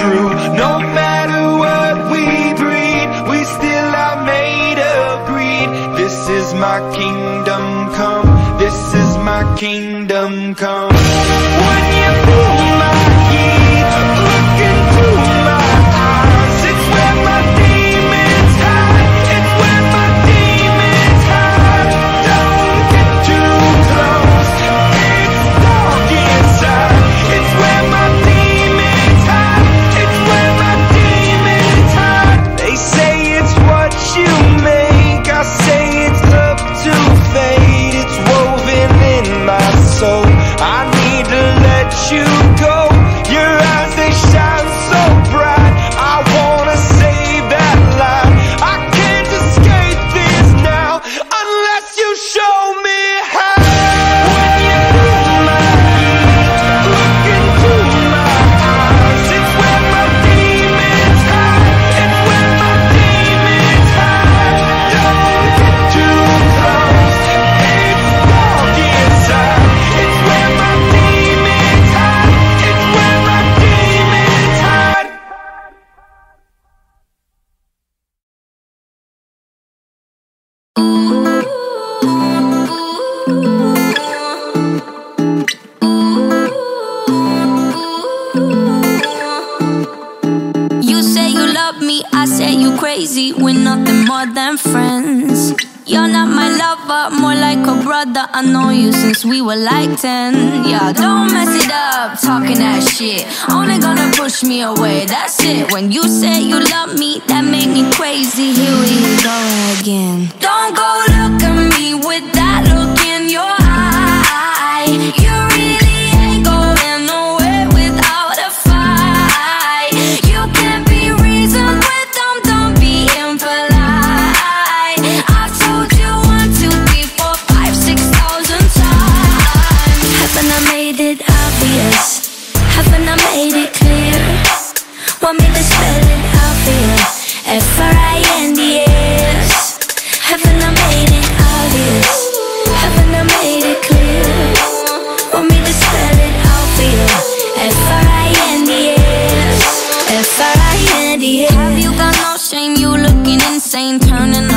true. No matter what we breed We still are made of greed. This is my kingdom come. This is my kingdom than friends. You're not my lover, more like a brother. I know you since we were like 10. Yeah, don't mess it up, talking that shit. Only gonna push me away, that's it. When you say you love me, that made me crazy. Here we go again. Don't go look at me with that look in your ain't turning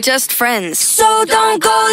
We're just friends. So don't go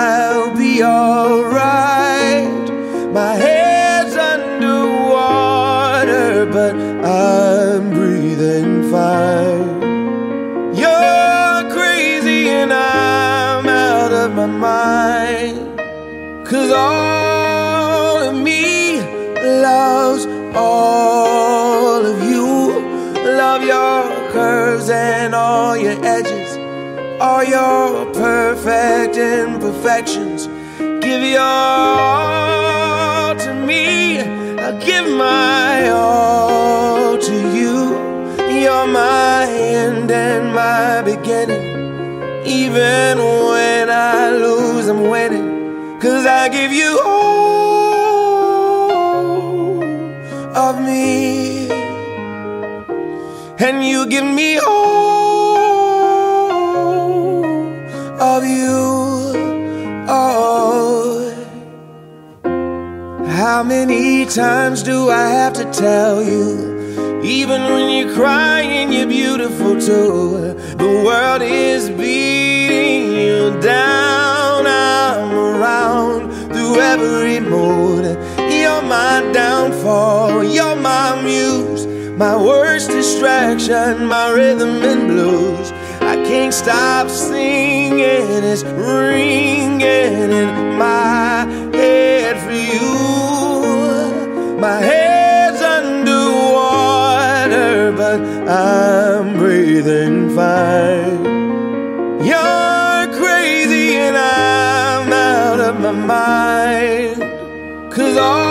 curves and all your edges, all your perfect imperfections. Give your all to me. I'll give my all to you. You're my end and my beginning. Even when I lose, I'm winning. Cause I give you all And you give me all of you. Oh. How many times do I have to tell you? Even when you're crying, you're beautiful too. The world is beating you down. I'm around through every mood. You're my downfall, you're my muse, my worst distraction, my rhythm and blues. I can't stop singing, it's ringing in my head for you. My head's underwater, but I'm breathing fine. You're crazy and I'm out of my mind. Cause all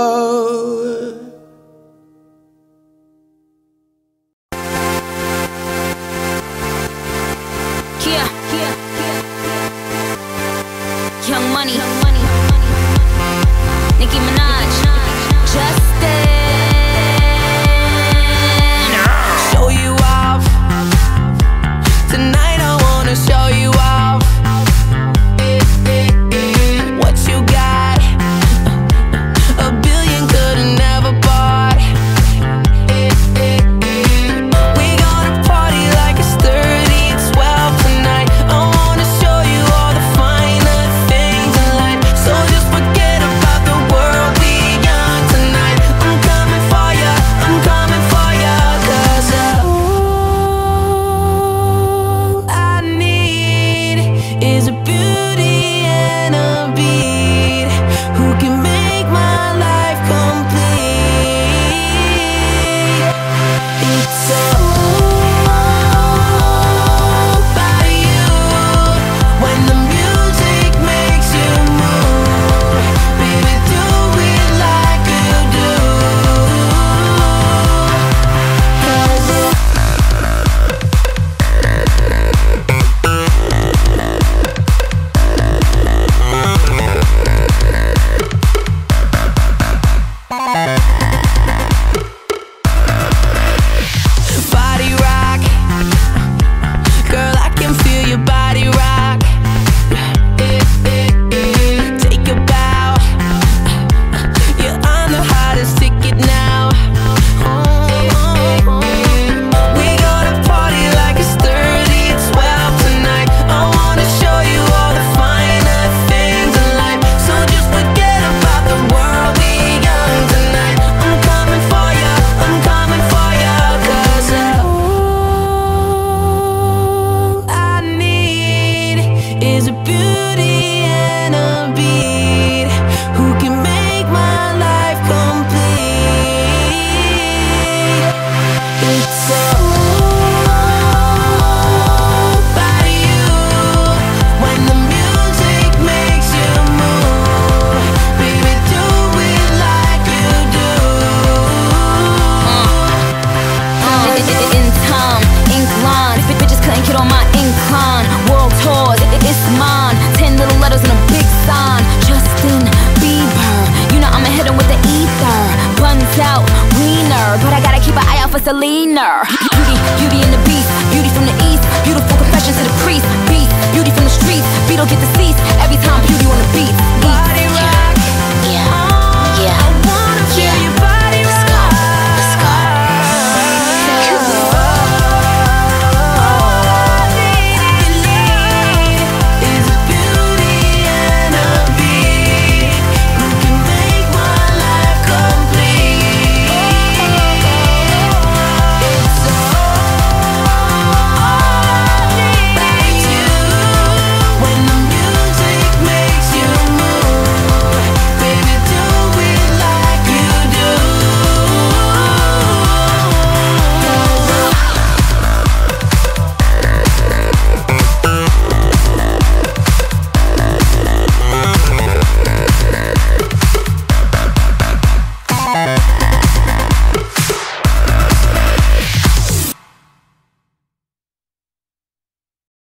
Rosalina.